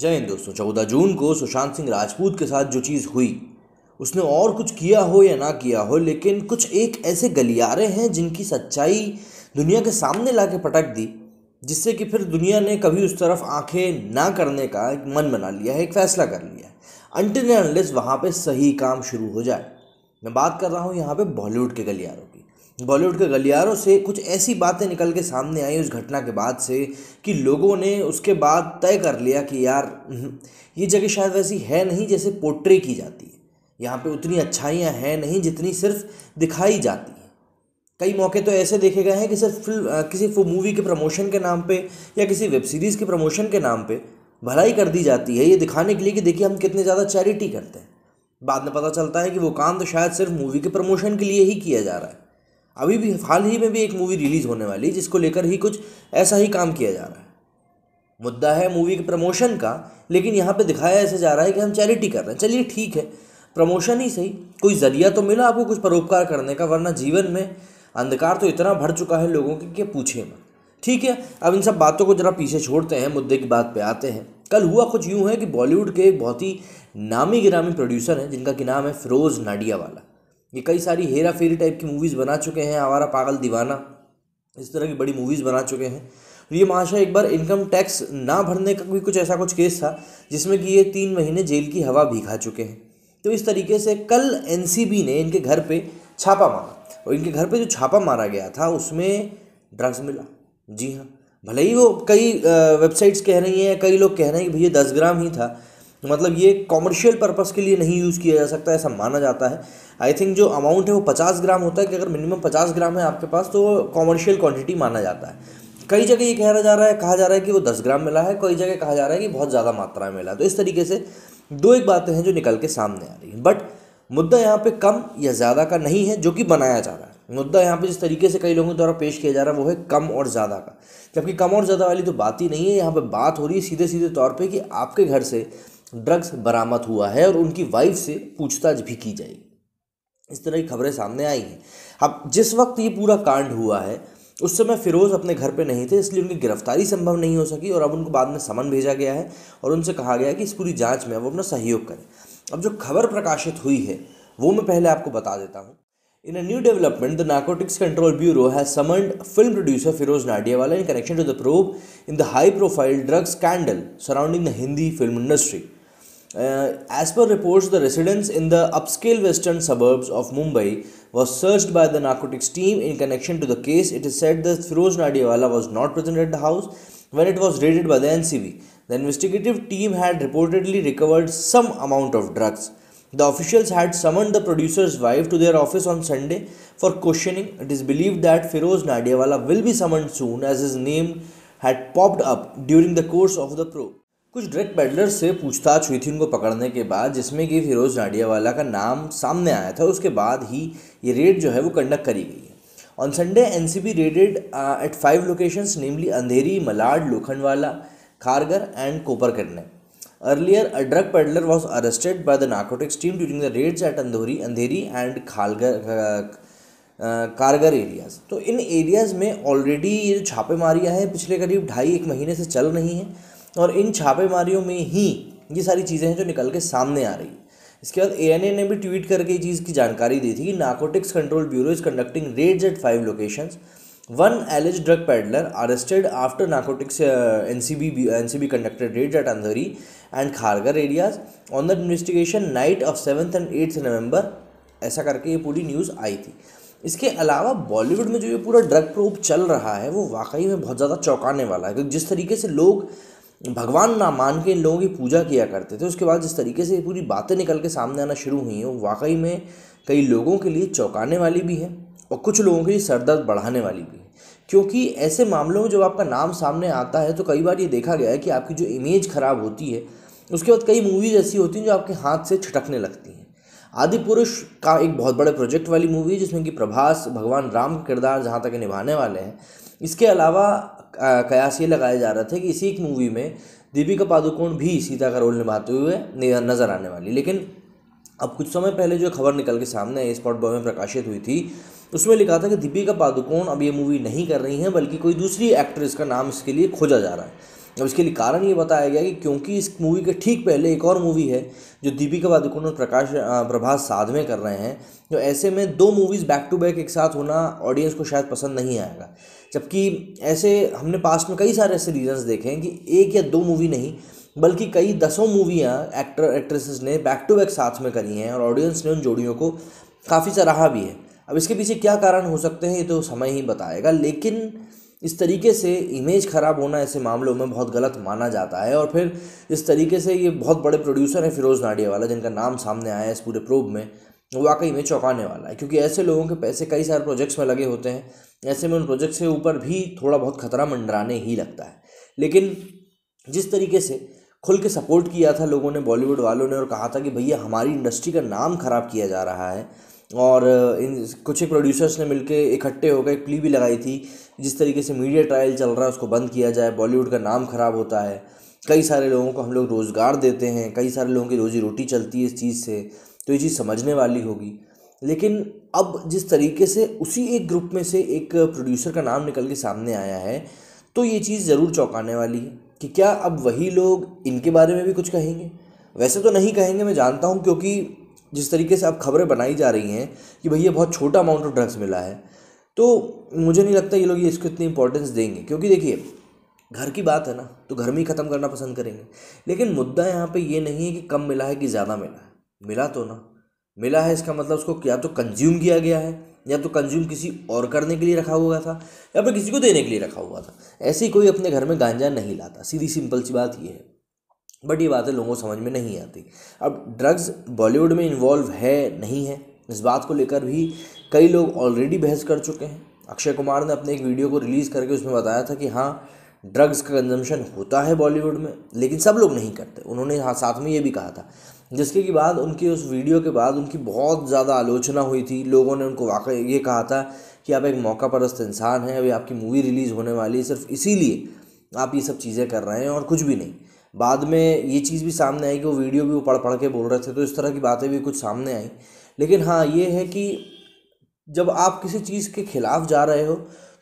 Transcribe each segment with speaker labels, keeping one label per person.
Speaker 1: जय हिंद दोस्तों, चौदह जून को सुशांत सिंह राजपूत के साथ जो चीज़ हुई, उसने और कुछ किया हो या ना किया हो, लेकिन कुछ एक ऐसे गलियारे हैं जिनकी सच्चाई दुनिया के सामने ला के पटक दी, जिससे कि फिर दुनिया ने कभी उस तरफ़ आँखें ना करने का एक मन बना लिया है, एक फैसला कर लिया है। अनटिल वहाँ पे सही काम शुरू हो जाए। मैं बात कर रहा हूँ यहाँ पे बॉलीवुड के गलियारों की। बॉलीवुड के गलियारों से कुछ ऐसी बातें निकल के सामने आई उस घटना के बाद से कि लोगों ने उसके बाद तय कर लिया कि यार हम्म, ये जगह शायद वैसी है नहीं जैसे पोर्ट्रे की जाती है। यहाँ पे उतनी अच्छाइयाँ हैं नहीं जितनी सिर्फ़ दिखाई जाती हैं। कई मौके तो ऐसे देखे गए हैं कि सिर्फ़ फ़िल्म किसी मूवी के प्रमोशन के नाम पे या किसी वेब सीरीज़ के प्रमोशन के नाम पे भलाई कर दी जाती है। ये दिखाने के लिए कि देखिए हम कितने ज़्यादा चैरिटी करते हैं। बाद में पता चलता है कि वो काम तो शायद सिर्फ़ मूवी के प्रमोशन के लिए ही किया जा रहा है। अभी भी, हाल ही में भी एक मूवी रिलीज़ होने वाली जिसको लेकर ही कुछ ऐसा ही काम किया जा रहा है। मुद्दा है मूवी के प्रमोशन का, लेकिन यहाँ पे दिखाया ऐसे जा रहा है कि हम चैरिटी कर रहे हैं। चलिए ठीक है प्रमोशन ही सही। कोई ज़रिया तो मिला आपको कुछ परोपकार करने का, वरना जीवन में अंधकार तो इतना भर चुका है लोगों के कि पूछे मत। ठीक है, अब इन सब बातों को ज़रा पीछे छोड़ते हैं, मुद्दे की बात पे आते हैं। कल हुआ कुछ यूँ है कि बॉलीवुड के एक बहुत ही नामी गिरामी प्रोड्यूसर हैं, जिनका कि नाम है फिरोज़ नाडिया वाला। ये कई सारी हेरा फेरी टाइप की मूवीज़ बना चुके हैं, आवारा पागल दीवाना, इस तरह की बड़ी मूवीज़ बना चुके हैं। ये महाशय एक बार इनकम टैक्स ना भरने का भी कुछ ऐसा कुछ केस था, जिसमें कि ये तीन महीने जेल की हवा भी खा चुके हैं। तो इस तरीके से कल एनसीबी ने इनके घर पे छापा मारा, और इनके घर पे जो छापा मारा गया था, उसमें ड्रग्स मिला। जी हाँ भले ही वो कई वेबसाइट्स कह रही हैं, कई लोग कह रहे हैं कि भैया दस ग्राम ही था मतलब ये कॉमर्शियल पर्पज़ के लिए नहीं यूज़ किया जा सकता, ऐसा माना जाता है। आई थिंक जो अमाउंट है वो पचास ग्राम होता है कि अगर मिनिमम पचास ग्राम है आपके पास तो वो कॉमर्शियल क्वांटिटी माना जाता है। कई जगह ये कहा जा रहा है, कहा जा रहा है कि वो दस ग्राम मिला है, कई जगह कहा जा रहा है कि बहुत ज़्यादा मात्रा में मिला तो इस तरीके से दो एक बातें हैं जो निकल के सामने आ रही हैं। बट मुद्दा यहाँ पे कम या ज़्यादा का नहीं है, जो कि बनाया जा रहा है। मुद्दा यहाँ पे जिस तरीके से कई लोगों द्वारा पेश किया जा रहा है, वो है कम और ज़्यादा का। जबकि कम और ज़्यादा वाली तो बात ही नहीं है, यहाँ पे बात हो रही है सीधे सीधे तौर पे कि आपके घर से ड्रग्स बरामद हुआ है और उनकी वाइफ से पूछताछ भी की जाएगी। इस तरह की खबरें सामने आई हैं अब जिस वक्त ये पूरा कांड हुआ है, उस समय फिरोज़ अपने घर पे नहीं थे, इसलिए उनकी गिरफ्तारी संभव नहीं हो सकी और अब उनको बाद में समन भेजा गया है और उनसे कहा गया कि इस पूरी जाँच में वो अपना सहयोग करें। अब जो खबर प्रकाशित हुई है, वो मैं पहले आपको बता देता हूँ। In a new development the narcotics control bureau has summoned film producer Firoz Nadiadwala in connection to the probe in the high profile drug scandal surrounding the Hindi film industry Uh, as per reports, the residence in the upscale western suburbs of Mumbai was searched by the narcotics team in connection to the case. It is said that Firoz Nadiwala was not present at the house when it was raided by the NCB. The investigative team had reportedly recovered some amount of drugs. The officials had summoned the producer's wife to their office on Sunday for questioning. It is believed that Firoz Nadiwala will be summoned soon as his name had popped up during the course of the probe. कुछ drug peddler से पूछताछ हुई थी उनको पकड़ने के बाद, जिसमें कि फिरोज़ नाडियावाला का नाम सामने आया था, उसके बाद ही ये रेड जो है वो कंडक्ट करी गई है। On Sunday N C B raided at five locations namely Andheri Malad Lokhandwala Kharghar and Koparkhairane earlier a drug peddler was arrested by the narcotics team during the raids at Andheri Andheri and Kharghar Kharghar areas तो इन areas में already ये जो छापेमारियाँ हैं, पिछले करीब ढाई एक महीने से चल रही हैं। और इन छापेमारियों में ही ये सारी चीज़ें हैं जो निकल के सामने आ रही है। इसके बाद ए ने भी ट्वीट करके ये चीज़ की जानकारी दी थी कि narcotics control bureau is conducting raids at five locations one alleged drug peddler arrested after narcotics N C B N C B conducted raids at Andheri and Kharghar areas on the investigation night of seventh and eighth November ऐसा करके ये पूरी news आई थी। इसके अलावा बॉलीवुड में जो ये पूरा ड्रग प्रूफ चल रहा है, वो वाकई में बहुत ज़्यादा चौंकाने वाला है, क्योंकि जिस तरीके से लोग भगवान ना मान के इन लोगों की पूजा किया करते थे। उसके बाद जिस तरीके से पूरी बातें निकल के सामने आना शुरू हुई हैं, वो वाकई में कई लोगों के लिए चौंकाने वाली भी है और कुछ लोगों के लिए सरदर्द बढ़ाने वाली भी है। क्योंकि ऐसे मामलों में जब आपका नाम सामने आता है तो कई बार ये देखा गया है कि आपकी जो इमेज ख़राब होती है, उसके बाद कई मूवीज़ ऐसी होती हैं जो आपके हाथ से छटकने लगती हैं। आदि पुरुष का एक बहुत बड़े प्रोजेक्ट वाली मूवी है, जिसमें कि प्रभास, भगवान राम किरदार जहाँ तक निभाने वाले हैं। इसके अलावा कयास ये लगाया जा रहा था कि इसी एक मूवी में दीपिका पादुकोण भी सीता का रोल निभाते हुए नज़र आने वाली। लेकिन अब कुछ समय पहले जो खबर निकल के सामने आई स्पॉट बॉय में प्रकाशित हुई थी, उसमें लिखा था कि दीपिका पादुकोण अब ये मूवी नहीं कर रही हैं, बल्कि कोई दूसरी एक्ट्रेस का नाम इसके लिए खोजा जा रहा है। अब इसके लिए कारण ये बताया गया कि क्योंकि इस मूवी के ठीक पहले एक और मूवी है, जो दीपिका पादुकोण और प्रकाश प्रभास साध में कर रहे हैं तो ऐसे में दो मूवीज़ बैक टू बैक एक साथ होना ऑडियंस को शायद पसंद नहीं आएगा। जबकि ऐसे हमने पास्ट में कई सारे ऐसे रीजंस देखे हैं कि एक या दो मूवी नहीं, बल्कि कई दसों मूवियाँ एक्टर एक्ट्रेसेस ने बैक टू बैक साथ में करी हैं और ऑडियंस ने उन जोड़ियों को काफ़ी सराहा भी है। अब इसके पीछे क्या कारण हो सकते हैं, ये तो समय ही बताएगा, लेकिन इस तरीके से इमेज ख़राब होना ऐसे मामलों में बहुत गलत माना जाता है और फिर इस तरीके से ये बहुत बड़े प्रोड्यूसर हैं फिरोज़ नाडिया वाला, जिनका नाम सामने आया है इस पूरे प्रोब में, वो वाकई में चौंकाने वाला है। क्योंकि ऐसे लोगों के पैसे कई सारे प्रोजेक्ट्स में लगे होते हैं, ऐसे में उन प्रोजेक्ट्स के ऊपर भी थोड़ा बहुत खतरा मंडराने ही लगता है। लेकिन जिस तरीके से खुल के सपोर्ट किया था लोगों ने बॉलीवुड वालों ने और कहा था कि भैया हमारी इंडस्ट्री का नाम ख़राब किया जा रहा है और इन कुछ एक प्रोड्यूसर्स ने मिलकर इकट्ठे होकर एक प्ली भी लगाई थी, जिस तरीके से मीडिया ट्रायल चल रहा है, उसको बंद किया जाए बॉलीवुड का नाम ख़राब होता है। कई सारे लोगों को हम लोग रोज़गार देते हैं, कई सारे लोगों की रोज़ी रोटी चलती है इस चीज़ से तो ये चीज़ समझने वाली होगी। लेकिन अब जिस तरीके से उसी एक ग्रुप में से एक प्रोड्यूसर का नाम निकल के सामने आया है तो ये चीज़ ज़रूर चौंकाने वाली है कि क्या अब वही लोग इनके बारे में भी कुछ कहेंगे? वैसे तो नहीं कहेंगे, मैं जानता हूँ, क्योंकि जिस तरीके से अब खबरें बनाई जा रही हैं कि भैया बहुत छोटा अमाउंट ऑफ़ ड्रग्स मिला है तो मुझे नहीं लगता ये लोग ये इसको इतनी इंपॉर्टेंस देंगे। क्योंकि देखिए, घर की बात है ना तो घर में ही ख़त्म करना पसंद करेंगे। लेकिन मुद्दा यहाँ पे ये नहीं है कि कम मिला है कि ज़्यादा मिला है। मिला तो ना। मिला है इसका मतलब उसको या तो कंज्यूम किया गया है, या तो कंज्यूम किसी और करने के लिए रखा हुआ था, या फिर किसी को देने के लिए रखा हुआ था। ऐसे ही कोई अपने घर में गांजा नहीं लाता। सीधी सिंपल सी बात ये है। बट ये बातें लोगों को समझ में नहीं आती। अब ड्रग्स बॉलीवुड में इन्वॉल्व है, नहीं है, इस बात को लेकर भी कई लोग ऑलरेडी बहस कर चुके हैं। अक्षय कुमार ने अपने एक वीडियो को रिलीज़ करके उसमें बताया था कि हाँ ड्रग्स का कंजम्पशन होता है बॉलीवुड में, लेकिन सब लोग नहीं करते। उन्होंने हाँ साथ में ये भी कहा था, जिसके के बाद उनकी उस वीडियो के बाद उनकी बहुत ज़्यादा आलोचना हुई थी। लोगों ने उनको वाकई ये कहा था कि आप एक मौका परस्त इंसान हैं, अभी आपकी मूवी रिलीज़ होने वाली है, सिर्फ़ इसीलिए आप ये सब चीज़ें कर रहे हैं और कुछ भी नहीं। बाद में ये चीज़ भी सामने आई कि वो वीडियो भी वो पढ़ पढ़ के बोल रहे थे तो इस तरह की बातें भी कुछ सामने आई। लेकिन हाँ ये है कि जब आप किसी चीज़ के खिलाफ़ जा रहे हो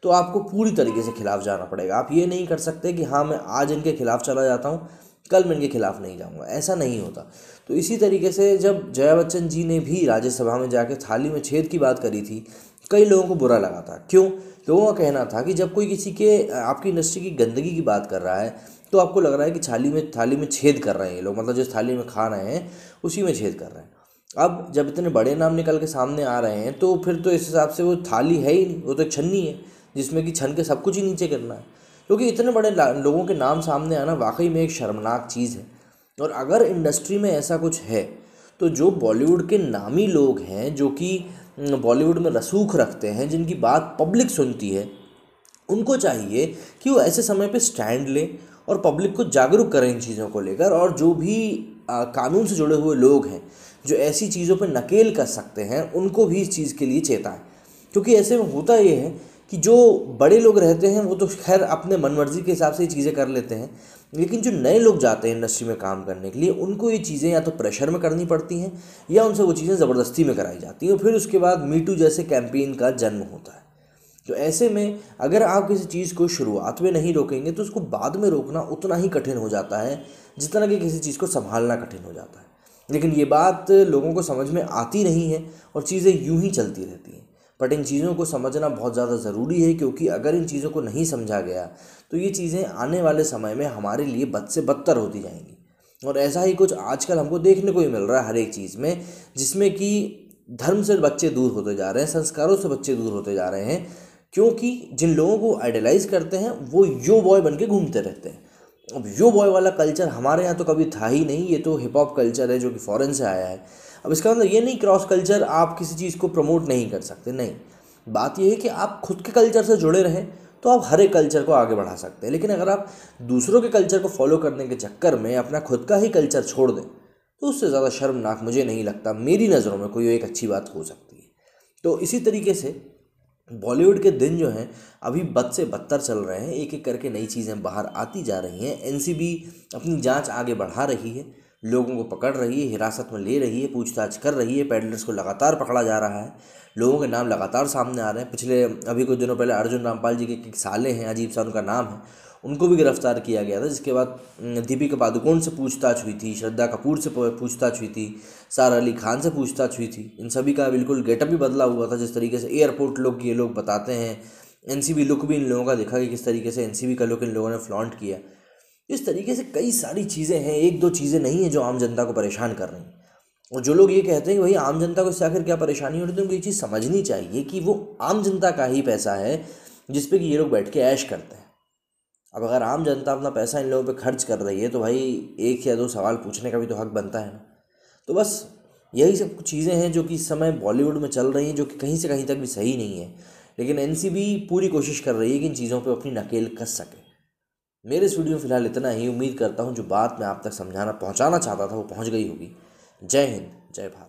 Speaker 1: तो आपको पूरी तरीके से खिलाफ़ जाना पड़ेगा। आप ये नहीं कर सकते कि हाँ मैं आज इनके खिलाफ़ चला जाता हूँ, कल मैं इनके खिलाफ़ नहीं जाऊँगा। ऐसा नहीं होता। तो इसी तरीके से जब जया बच्चन जी ने भी राज्यसभा में जाके थाली में छेद की बात करी थी, कई लोगों को बुरा लगा था। क्यों? लोगों का कहना था कि जब कोई किसी के, आपकी इंडस्ट्री की गंदगी की बात कर रहा है तो आपको लग रहा है कि थाली में थाली में छेद कर रहे हैं ये लोग मतलब जिस थाली में खा रहे हैं, उसी में छेद कर रहे हैं। अब जब इतने बड़े नाम निकल के सामने आ रहे हैं तो फिर तो इस हिसाब से वो थाली है ही नहीं, वो तो छन्नी है, जिसमें कि छन के सब कुछ ही नीचे करना है। क्योंकि इतने बड़े लोगों के नाम सामने आना वाकई में एक शर्मनाक चीज़ है। और अगर इंडस्ट्री में ऐसा कुछ है तो जो बॉलीवुड के नामी लोग हैं, जो कि बॉलीवुड में रसूख रखते हैं, जिनकी बात पब्लिक सुनती है, उनको चाहिए कि वो ऐसे समय पे स्टैंड लें और पब्लिक को जागरूक करें इन चीज़ों को लेकर और जो भी आ, कानून से जुड़े हुए लोग हैं जो ऐसी चीज़ों पर नकेल कर सकते हैं उनको भी इस चीज़ के लिए चेताएँ। क्योंकि ऐसे में होता ये है कि जो बड़े लोग रहते हैं वो तो खैर अपने मनमर्जी के हिसाब से ये चीज़ें कर लेते हैं लेकिन जो नए लोग जाते हैं इंडस्ट्री में काम करने के लिए उनको ये चीज़ें या तो प्रेशर में करनी पड़ती हैं या उनसे वो चीज़ें ज़बरदस्ती में कराई जाती हैं और फिर उसके बाद मीटू जैसे कैंपेन का जन्म होता है। तो ऐसे में अगर आप किसी चीज़ को शुरुआत में नहीं रोकेंगे तो उसको बाद में रोकना उतना ही कठिन हो जाता है जितना कि किसी चीज़ को संभालना कठिन हो जाता है। लेकिन ये बात लोगों को समझ में आती नहीं है और चीज़ें यूँ ही चलती रहती हैं। बट इन चीज़ों को समझना बहुत ज़्यादा ज़रूरी है, क्योंकि अगर इन चीज़ों को नहीं समझा गया तो ये चीज़ें आने वाले समय में हमारे लिए बद से बदतर होती जाएँगी। और ऐसा ही कुछ आजकल हमको देखने को ही मिल रहा है हर एक चीज़ में, जिसमें कि धर्म से बच्चे दूर होते जा रहे हैं, संस्कारों से बच्चे दूर होते जा रहे हैं क्योंकि जिन लोगों को आइडलाइज करते हैं, वो यो बॉय बन के घूमते रहते हैं। अब यो बॉय वाला कल्चर हमारे यहाँ तो कभी था ही नहीं, ये तो हिप हॉप कल्चर है जो कि फ़ॉरेन से आया है। अब इसका मतलब ये नहीं क्रॉस कल्चर आप किसी चीज़ को प्रमोट नहीं कर सकते, नहीं। बात यह है कि आप खुद के कल्चर से जुड़े रहें तो आप हर एक कल्चर को आगे बढ़ा सकते हैं। लेकिन अगर आप दूसरों के कल्चर को फॉलो करने के चक्कर में अपना खुद का ही कल्चर छोड़ दें तो उससे ज़्यादा शर्मनाक मुझे नहीं लगता। मेरी नज़रों में कोई एक अच्छी बात हो सकती है। तो इसी तरीके से बॉलीवुड के दिन जो हैं, अभी बद से बदतर चल रहे हैं। एक एक करके नई चीज़ें बाहर आती जा रही हैं। एनसीबी अपनी जाँच आगे बढ़ा रही है। लोगों को पकड़ रही है, हिरासत में ले रही है, पूछताछ कर रही है। पैडलर्स को लगातार पकड़ा जा रहा है। लोगों के नाम लगातार सामने आ रहे हैं। पिछले, अभी कुछ दिनों पहले अर्जुन रामपाल जी के साले हैं, अजीब सा उनका नाम है। उनको भी गिरफ़्तार किया गया था, जिसके बाद दीपिका पादुकोण से पूछताछ हुई थी, श्रद्धा कपूर से पूछताछ हुई थी, सारा अली खान से पूछताछ हुई थी। इन सभी का बिल्कुल गेटअप भी बदला हुआ था, जिस तरीके से एयरपोर्ट लोग ये लोग बताते हैं। एनसीबी लुक भी इन लोगों का देखा कि किस तरीके से एन का लुक इन लोगों ने फ्लॉन्ट किया। इस तरीके से कई सारी चीज़ें हैं, एक दो चीज़ें नहीं हैं जो आम जनता को परेशान कर रही हैं। और जो लोग ये कहते हैं कि भाई, आम जनता को इससे आखिर क्या परेशानी हो रही है तो उनको ये चीज़ समझनी चाहिए कि वो आम जनता का ही पैसा है, जिस पे कि ये लोग बैठ के ऐश करते हैं। अब अगर आम जनता अपना पैसा इन लोगों पे खर्च कर रही है तो भाई एक या दो सवाल पूछने का भी तो हक बनता है ना। तो बस यही सब कुछ चीज़ें हैं जो कि इस समय बॉलीवुड में चल रही हैं, जो कि कहीं से कहीं तक भी सही नहीं है। लेकिन एनसीबी पूरी कोशिश कर रही है कि इन चीज़ों पर अपनी नकेल कस सके। मेरे इस वीडियो में फ़िलहाल इतना ही। उम्मीद करता हूँ जो बात मैं आप तक समझाना, पहुँचाना चाहता था, वो पहुँच गई होगी। जय हिंद, जय भारत।